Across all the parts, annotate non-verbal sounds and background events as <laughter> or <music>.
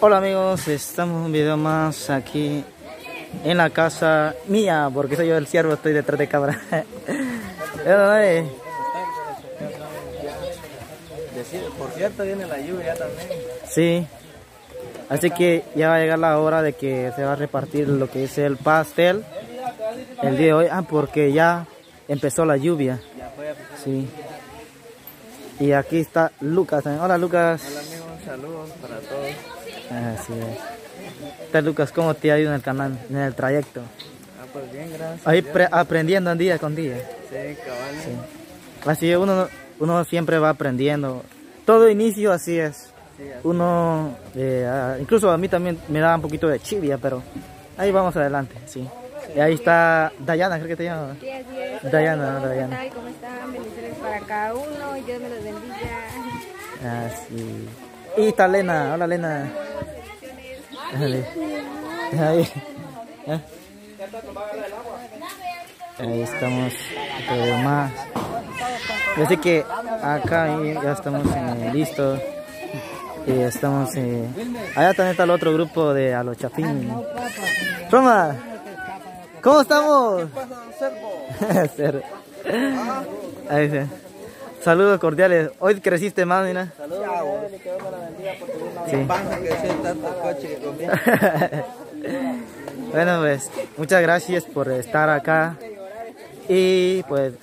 Hola amigos, estamos en un video más aquí en la casa mía, porque soy yo el siervo, estoy detrás de cámara. <laughs> Por cierto, viene la lluvia también. Sí, así que ya va a llegar la hora de que se va a repartir lo que es el pastel el día de hoy. Ah, porque ya empezó la lluvia. Sí. Y aquí está Lucas. Hola Lucas. Hola amigos, saludos para todos. Así es. Está Lucas, ¿cómo te ha ido en el canal, en el trayecto? Ah, pues bien, gracias. Ahí aprendiendo día con día. Sí, cabal. Sí. Así uno, uno siempre va aprendiendo. Todo inicio así es. Uno, eh, ah, incluso a mí también me da un poquito de chivia, pero ahí vamos adelante, sí. Y ahí está Dayana, creo que te llama. Sí, así es. Dayana, Hola, Dayana. ¿Cómo están? Bendiciones para cada uno y Dios me los bendiga. Ah, sí. Y está Lena, hola Lena. Ahí. Ahí. Ahí estamos. Así que acá ya estamos eh, listos. Y estamos. Eh, allá también está el otro grupo de A los Chapín. Roma, ¿cómo estamos? <laughs> Ahí. Saludos cordiales. Hoy creciste más, mira. Saludos, Sí. <laughs> bueno, pues muchas gracias por estar acá. Y pues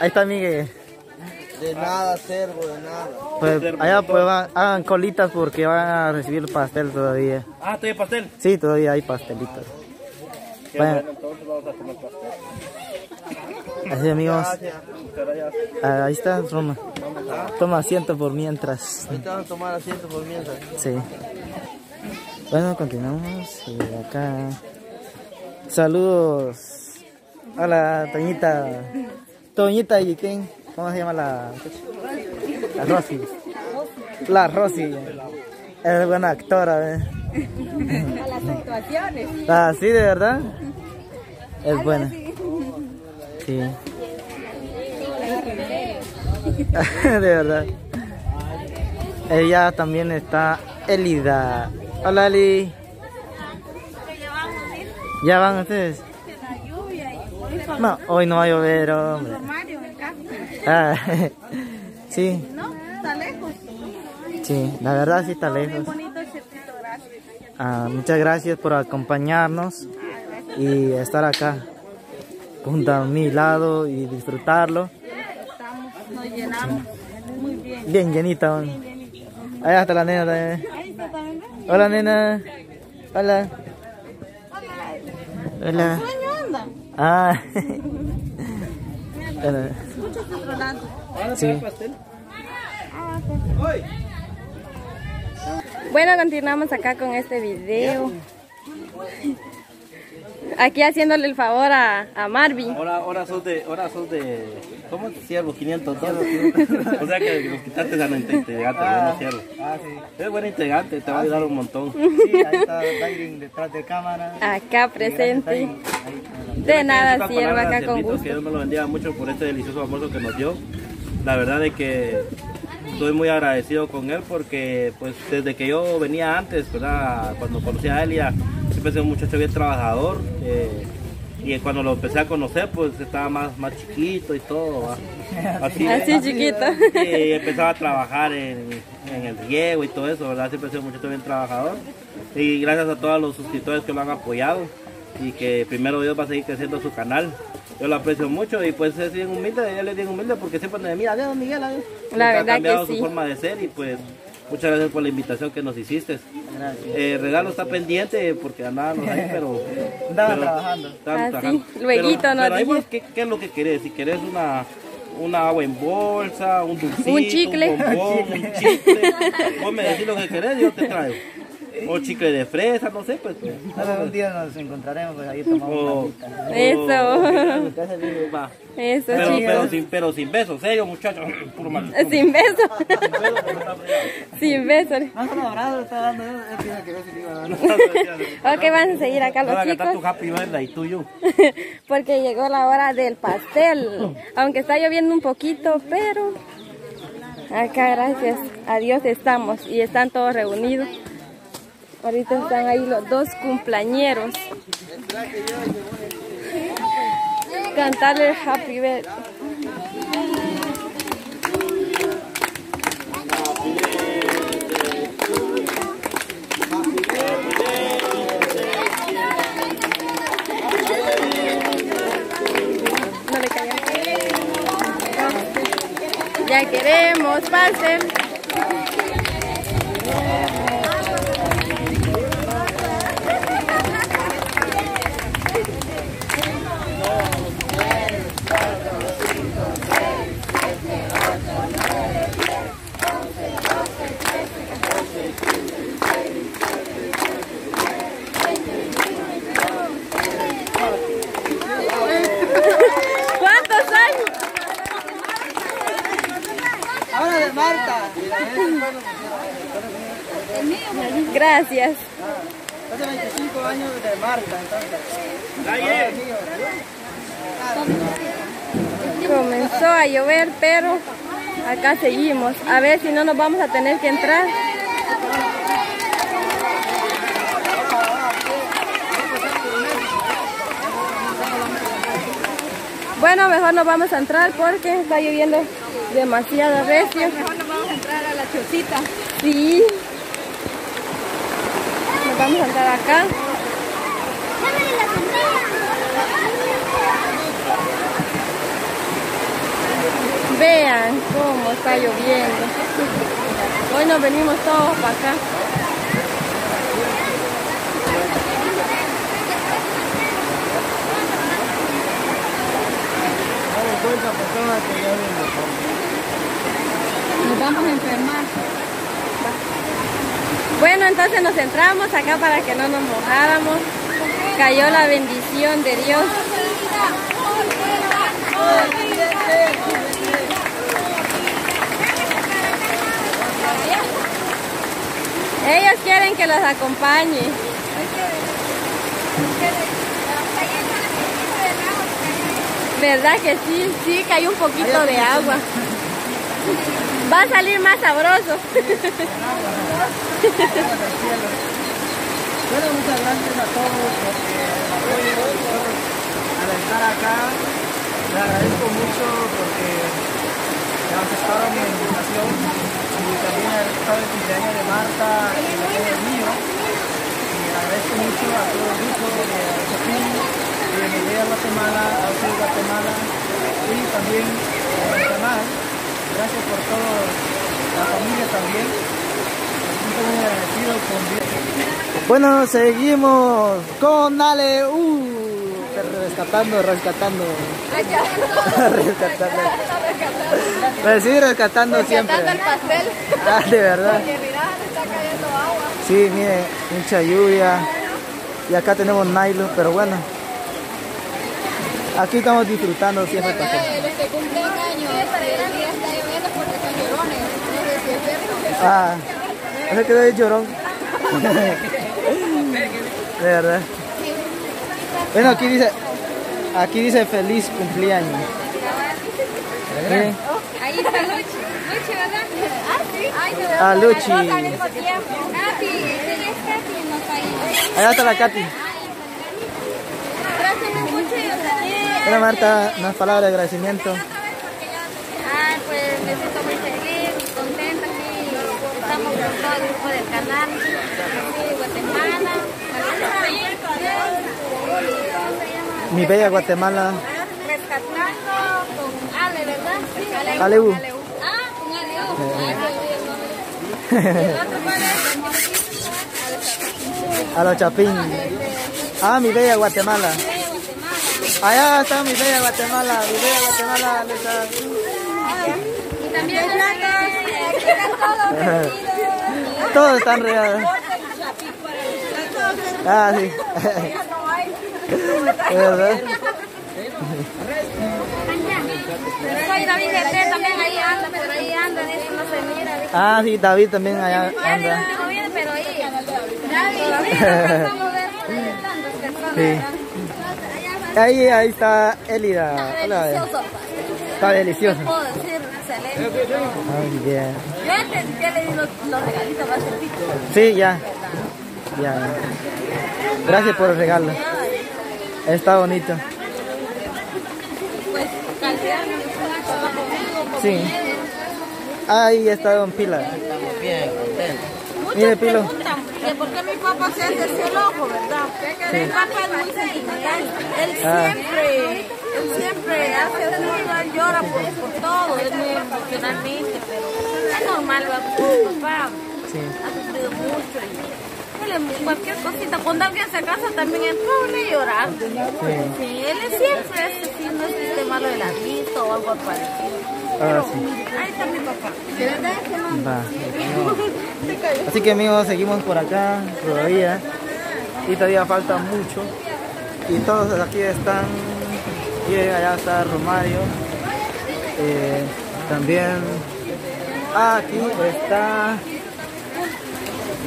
ahí está Miguel. De nada, servo, de nada. Pues allá pues van- hagan colitas porque van a recibir pastel todavía. Ah, ¿estoy de pastel? Sí, todavía hay pastelitos. Qué Bueno. bueno, entonces vamos a comer pastel. Así amigos, Gracias. Ah, ahí está Roma. Toma asiento por mientras. Ahorita vamos a tomar asiento por mientras. Sí. Bueno, continuamos. Y acá. Saludos. Hola, Toñita. Toñita y quién? ¿Cómo se llama la La Rosy. La Rosy. Es buena actora, ¿eh? A las actuaciones. Ah, sí, de verdad. Es buena. Sí. <laughs> de verdad. Ella también está Elida. Hola Eli. ¿Ya van ustedes? No, hoy no va a llover, hombre. Ah, <laughs> sí, No, está lejos. sí, la verdad sí está lejos. Ah, muchas gracias por acompañarnos y estar acá junto a mi lado y disfrutarlo. Nos llenamos. Muy bien. Bien llenita. ¿no? Allá está la nena también. Ahí está también. Hola nena. Hola. Hola. ¿Sueño anda? Ah. <laughs> Mucho controlando. sí. Bueno, continuamos acá con este video. <laughs> Aquí haciéndole el favor a, a Marvin. Ahora, ahora sos de, ahora sos de, ¿cómo te siervo? 500 dólares. o sea que los quitaste la integrante, bueno siervo. Ah, sí. Es buen integrante, te va a ayudar un montón. Sí, ahí está <laughs> Dairin detrás de cámara. Acá presente. De nada, palabras, acá con siervito, Que gusto. Dios me lo bendiga mucho por este delicioso almuerzo que nos dio. La verdad es que estoy muy agradecido con él porque pues desde que yo venía antes, ¿verdad? Cuando conocí a Elia, siempre fue un muchacho bien trabajador. eh, y cuando lo empecé a conocer, pues estaba más, más chiquito y todo. <laughs> Así, Así chiquito. y empezaba a trabajar en, en el riego y todo eso, ¿verdad? Siempre ha sido un muchacho bien trabajador. Y gracias a todos los suscriptores que lo han apoyado y que primero Dios va a seguir creciendo su canal. Yo lo aprecio mucho y pues es bien humilde, él es bien humilde porque siempre me mira, "Adiós, Miguel, adiós". La ha verdad cambiado que su forma de ser y pues muchas gracias por la invitación que nos hiciste. Gracias. Eh, regalo está pendiente porque andábamos ahí, pero... <laughs> Andaban trabajando. estaban Ah, trabajando. Lueguito Pero- nos pero ahí ¿qué, qué es lo que querés? Si querés una, una agua en bolsa, un dulcito, Un chicle. un bombón, un chicle. <laughs> Vos me decís lo que querés y yo te traigo. O chicle de fresa, no sé, pues. Ahora un día nos encontraremos, pues ahí tomamos O, una agüita. Eso. Eso, Pero, chicos. pero, sin, pero sin besos, serio muchachos. <clears throat> Puro mal. Sin beso. <laughs> Sin beso. Más está dando, él piensa que yo sí le iba a dar. Ok, van a seguir acá los está tu chicos. happy birthday, tuyo. <laughs> Porque llegó la hora del pastel. Aunque está lloviendo un poquito, pero Acá gracias a Dios estamos y están todos reunidos. Ahorita están ahí los dos cumpleañeros. Cantarle Happy Birthday. No le. Ya queremos, pasen. ¿Cuántos años? Ahora de Marta. Gracias. Hace 25 años de Marta, entonces. Comenzó a llover, pero acá seguimos. A ver si no nos vamos a tener que entrar. Bueno, mejor nos vamos a entrar porque está lloviendo demasiado recio. Mejor nos vamos a entrar a la chocita. Sí. Vamos a entrar acá. Vean cómo está lloviendo. Hoy nos venimos todos para acá. Nos vamos a enfermar. Bueno, entonces nos entramos acá para que no nos mojáramos. Cayó la bendición de Dios. Ellos quieren que los acompañe. ¿Verdad que sí? Sí, cayó un poquito de agua. Va a salir más sabroso. Bueno, muchas gracias a todos porque apoyo al estar acá. Le agradezco mucho porque me aceptaron mi invitación y también he estado el cumpleaños de Marta y el mío. Y agradezco mucho a todo el grupo de Sofín, de Medellín Guatemala, a Guatemala y también a mi canal. Gracias por todo, la familia también. Muy agradecido con. Bueno, seguimos con Ale. Uh, rescatando, rescatando. rescatando. <laughs> Pues sí, rescatando siempre. pastel. Ah, de verdad. mira, está cayendo agua. Sí, mire, mucha lluvia. Y acá tenemos nylon, pero bueno. Aquí estamos disfrutando siempre. pastel. Los que cumplen años, el día está lloviendo porque son llorones. No sé si es cierto. Ah, ese quedó de llorón. <laughs> De verdad. Bueno, aquí dice, aquí dice feliz cumpleaños. Miren. Ahí está Luchi. Luchi, ¿verdad? Ah, sí. Ay, se Ah, Luchi. las dos al mismo tiempo. Katy, sí, es Katy en los países. Allá está la Katy. Gracias mucho y Marta, unas palabras de agradecimiento. Ah, pues me siento muy feliz, muy contenta aquí. Estamos con todo el grupo del canal de Guatemala. Mi bella Guatemala. Rescatando con Ale, ¿verdad? Aleu. Ah, con Aleu. Ay, qué bien, ¿no? <laughs> ¿Y el otro cuál es? A los Chapín. Ah, mi bella Guatemala. Allá está mi bella Guatemala. Mi bella Guatemala. ¿dónde está? Y también todos. <laughs> Todos están regados. Ah, sí. <laughs> Verdad. Soy David también ahí anda, pero ahí anda, de eso no se mira. dice. Ah, sí, David también allá anda. pero ahí. <laughs> Ahí, ahí está Elida. Hola. Delicioso. Está delicioso. Ay, bien. Yo ya le di los, los regalitos más cerquita. Sí, ya. Ya. ya. Gracias por el regalo. Está bonito. Pues Sí. Ahí está Don Pila. Mire, Pilo. preguntan que por qué mi papá se hace así el ojo, ¿verdad? Mi papá es muy sentimental. Él Ah. siempre, él siempre hace así, él llora por, por todo, es muy emocionalmente, pero es normal, va, mi papá Sí. ha sufrido mucho y él es cualquier cosita, cuando alguien se casa también es pobre llorar. Sí, él es siempre es así, no es esté malo de la vista o algo parecido. Ah, sí. Ahí está mi papá. ¿De verdad que no? Va. Así que amigos, seguimos por acá todavía. Y todavía falta mucho. Y todos aquí están. Y allá está Romario. Eh, también. Ah, aquí está.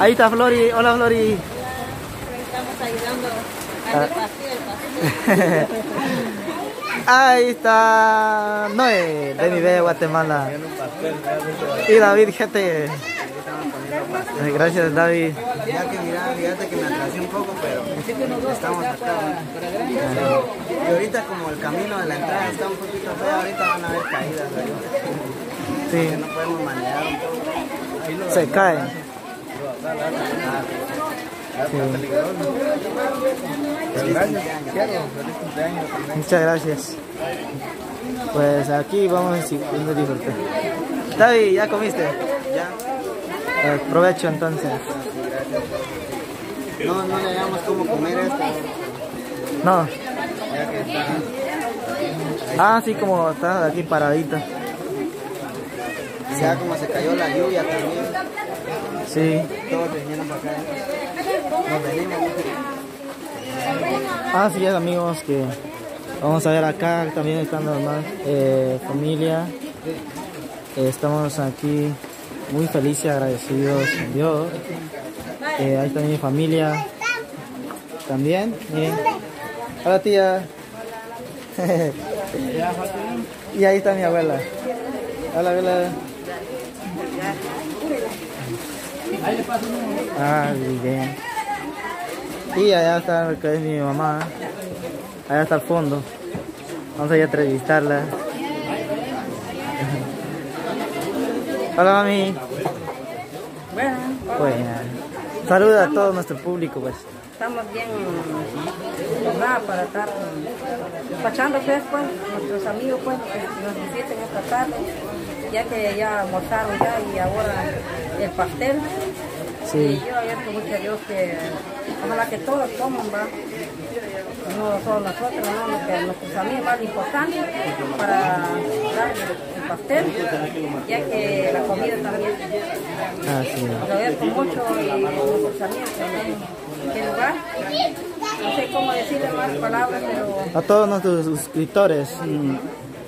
Ahí está Flori. Hola Flori. Estamos ayudando Ah. al pasillo, el <laughs> pasillo. Ahí está Noé de mi bella Guatemala. Y David, gente. Eh, Gracias David. Fíjate que me atrasé un poco, pero estamos acá. Y ahorita como el camino de la entrada está un poquito feo, ahorita van a haber caídas. Sí, no podemos manejar un poco. se cae. Muchas gracias. Pues aquí vamos siguiendo disfrutar. David, ¿ya comiste? Ya, Eh, provecho entonces. No, no le damos cómo comer esto. No. Ya que está. Ah, sí, como está aquí paradito. Ya como se cayó la lluvia también, Sí. todos vinieron para acá. Nos venimos. Así es amigos que vamos a ver acá también están normal eh, familia Eh, estamos aquí muy felices y agradecidos Dios Eh, ahí está mi familia también miren. hola tía <laughs> y ahí está mi abuela hola abuela ah bien y allá está que es mi mamá. Allá está al fondo. Vamos a ir a entrevistarla. <laughs> Hola mami. Bueno, Bueno. Saluda a todo nuestro público pues. estamos bien, ¿verdad? Para estar despachando pues, pues, nuestros amigos pues, que nos visiten esta tarde, ya que ya almorzaron ya y ahora el pastel. Y Sí. yo agradezco mucho a Dios que ojalá que todos coman, va. No solo nosotros, no, que nuestros amigos más importante para dar el pastel, ya que la comida también. Ah, sí. Lo agradezco mucho y lugar. No sé cómo decirle más palabras, pero A todos nuestros suscriptores. mm, eh,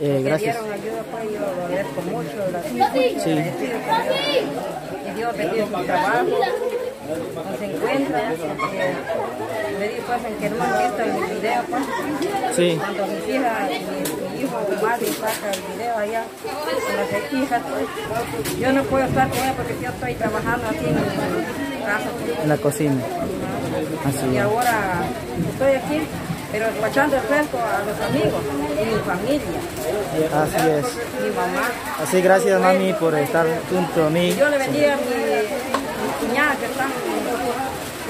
que gracias. dieron ayuda, pues yo lo agradezco mucho, gracias, Sí. Y Dios bendiga su trabajo, nos encuentra, porque me di pues en que no han visto el video, pues, Sí. cuando mis hijas, Mario saca el video allá con las hijas, pues, yo no puedo estar con ella porque yo estoy trabajando aquí en mi casa. pues. En la cocina. Así Y ahora estoy aquí, pero despachando el fresco a los amigos y mi familia, Así es. mi mamá. Así gracias mami por estar junto a mí. Yo le bendiga a mi, mi cuñada que están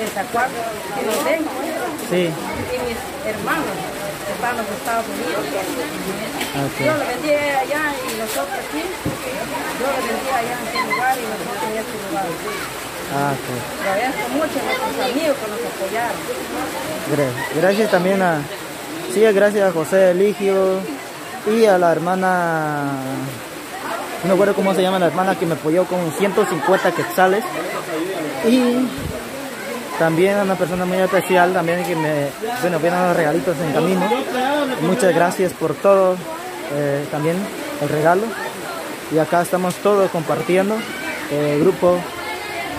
en Zacuaco, que nos ven, Sí. Hermanos en los Estados Unidos. Ok. Dios le bendiga allá y nosotros aquí. Dios le bendiga allá en este lugar y nosotros en este lugar. Ah, ok. Le agradezco mucho a nuestros amigos que nos apoyaron. Gra- Gracias también a, sí, gracias a José Eligio y a la hermana, no me acuerdo cómo se llama la hermana que me apoyó con 150 quetzales y también a una persona muy especial también que me, bueno, vienen los regalitos en camino. Muchas gracias por todo, eh, también el regalo y acá estamos todos compartiendo el grupo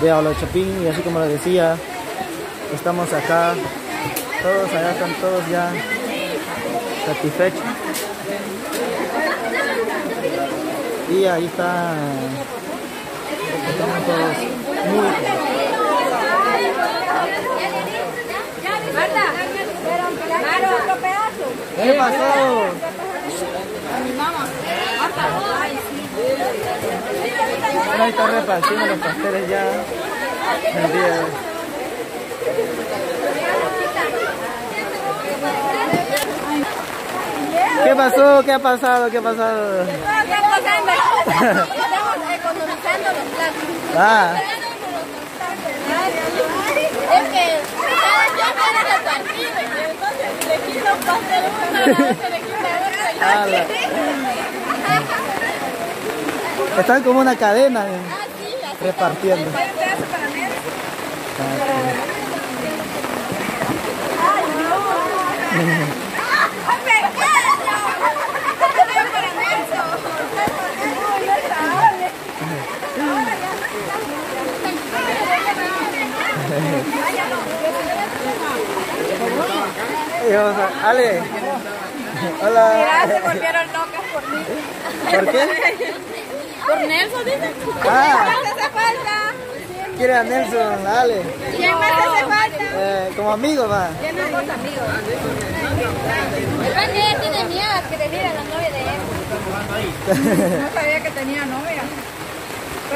de Olo Chapín y así como les decía, estamos acá todos allá están todos ya satisfechos Y ahí está. Estamos todos muy. ¿Qué pasó? Ahí está repartiendo los pasteles ya. El día. ¿Qué pasó? ¿Qué ha pasado? ¿Qué ha pasado? Estamos economizando los platos. Ah, Es que ustedes ya fueron al partido y entonces le quito un pastel uno, a la otra le quita otro. y así. ala. Están como una cadena repartiendo. A- Ale. Hola. se volvieron locas por mí. ¿Por qué? Por Nelson, dicen. Ah. ¿Quién más hace falta? Quiere a Nelson, Ale. ¿Quién más hace falta? Eh, como amigo va. Tenemos amigos. El ella tiene miedo que le diera la novia de él. No sabía que tenía novia.